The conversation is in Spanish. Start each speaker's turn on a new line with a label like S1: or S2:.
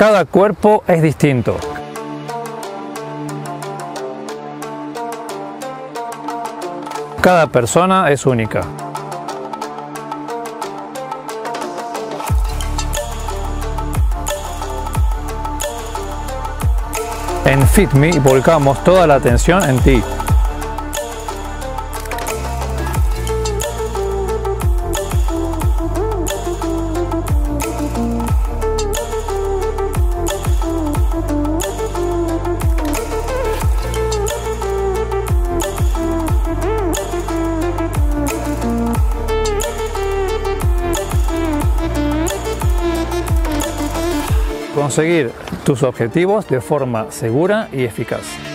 S1: Cada cuerpo es distinto. Cada persona es única. En FitMe volcamos toda la atención en ti. Conseguir tus objetivos de forma segura y eficaz.